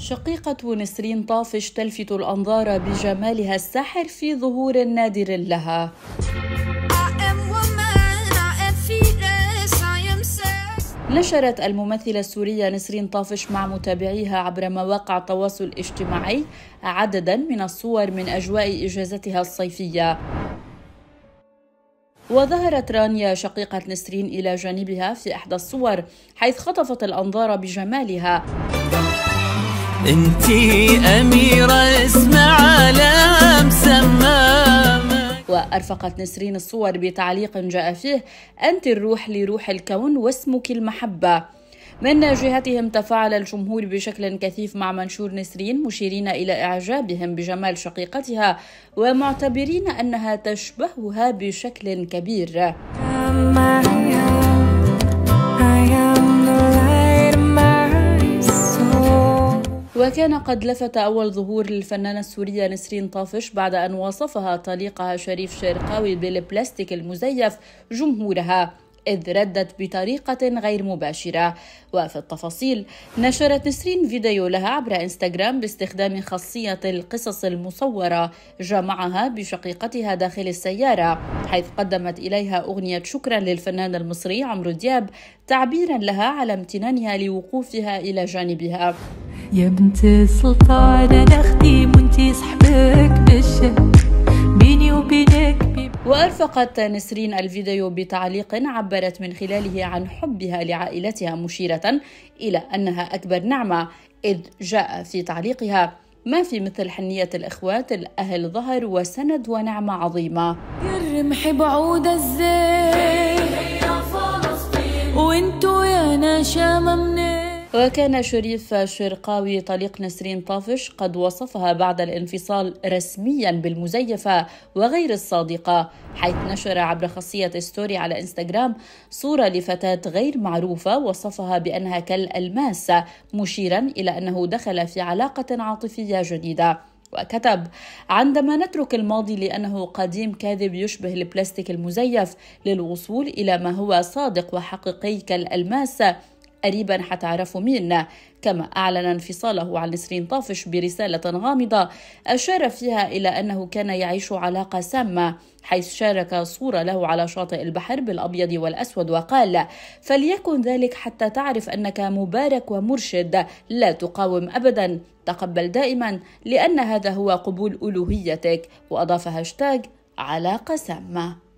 شقيقة نسرين طافش تلفت الأنظار بجمالها الساحر في ظهور نادر لها. نشرت الممثلة السورية نسرين طافش مع متابعيها عبر مواقع التواصل الاجتماعي عددا من الصور من أجواء إجازتها الصيفية. وظهرت رانيا شقيقة نسرين إلى جانبها في إحدى الصور حيث خطفت الأنظار بجمالها. انتي أميرة اسم عالم سمامة وأرفقت نسرين الصور بتعليق جاء فيه أنت الروح لروح الكون واسمك المحبة. من جهتهم تفاعل الجمهور بشكل كثيف مع منشور نسرين مشيرين إلى إعجابهم بجمال شقيقتها ومعتبرين أنها تشبهها بشكل كبير. وكان قد لفت أول ظهور للفنانة السورية نسرين طافش بعد أن وصفها طليقها شريف شرقاوي بالبلاستيك المزيف جمهورها إذ ردت بطريقة غير مباشرة. وفي التفاصيل نشرت نسرين فيديو لها عبر إنستغرام باستخدام خاصية القصص المصورة جمعها بشقيقتها داخل السيارة حيث قدمت إليها أغنية شكرا للفنان المصري عمرو دياب تعبيرا لها على امتنانها لوقوفها إلى جانبها. يا بنت السلطان أنا أختي وانتي صحبك بالشهر بيني وبينك وأرفقت نسرين الفيديو بتعليق عبرت من خلاله عن حبها لعائلتها مشيرة إلى أنها أكبر نعمة إذ جاء في تعليقها ما في مثل حنية الإخوات الأهل ظهر وسند ونعمة عظيمة. الرمح بعود الزين. وكان شريف شرقاوي طليق نسرين طافش قد وصفها بعد الانفصال رسميا بالمزيفة وغير الصادقة حيث نشر عبر خاصية ستوري على إنستغرام صورة لفتاة غير معروفة وصفها بأنها كالألماس مشيرا إلى أنه دخل في علاقة عاطفية جديدة. وكتب عندما نترك الماضي لأنه قديم كاذب يشبه البلاستيك المزيف للوصول إلى ما هو صادق وحقيقي كالألماس قريبا حتعرفوا مين كما أعلن انفصاله عن نسرين طافش برسالة غامضة أشار فيها إلى أنه كان يعيش علاقة سامة حيث شارك صورة له على شاطئ البحر بالأبيض والأسود وقال فليكن ذلك حتى تعرف أنك مبارك ومرشد لا تقاوم أبدا. تقبل دائما لأن هذا هو قبول ألوهيتك. وأضاف هاشتاج علاقة سامة.